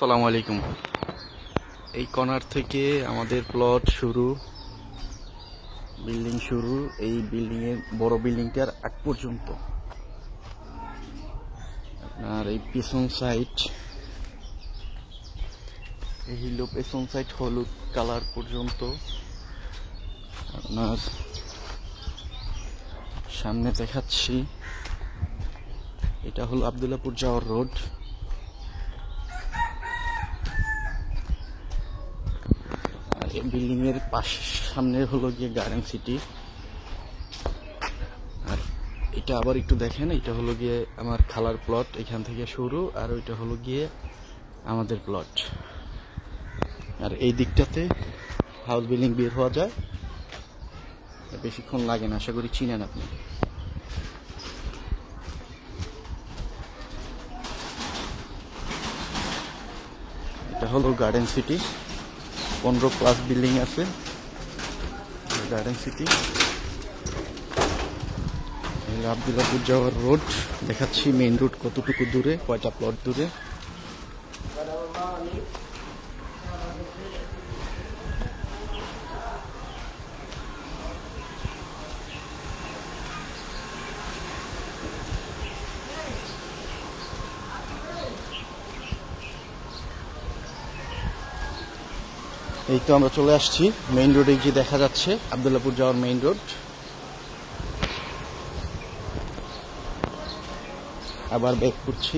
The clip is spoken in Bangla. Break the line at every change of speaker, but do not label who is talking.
সালাম আলাইকুম। এই কর্নার থেকে আমাদের প্লট শুরু বিল্ডিং শুরু, এই বিল্ডিং এর বড় বিল্ডিংটার আগ পর্যন্ত। আপনার এই পেছন সাইড এই হলো পেছন সাইড হলুদ কালার পর্যন্ত। আপনার সামনে দেখাচ্ছি, এটা হলো আবদুল্লাপুর যাওয়ার রোড আর এই বিল্ডিং এর পাশ সামনে হলো গিয়ে গার্ডেন সিটি আর এটা আবার একটু দেখেন, এটা হলো গিয়ে আমার খালার প্লট এখান থেকে শুরু, আর ওইটা হলো গিয়ে আমাদের প্লট আর এই দিকটাতে হাউস বিল্ডিং বের হওয়া যায়। বেশিক্ষণ লাগে না, আশা করি চিনেন আপনি। এটা হলো গার্ডেন সিটি পনেরো ক্লাস বিল্ডিং আছে গার্ডেন সিটি আবদুল্লাপুর যাওয়ার রোড। দেখাচ্ছি মেইন রোড কতটুকু দূরে, কয়টা প্লট দূরে। এই তো আমরা চলে আসছি। মেইন রোডে গিয়ে দেখা যাচ্ছে আবদুল্লাপুর যাওয়ার মেইন রোড আবার ব্যাক করছি।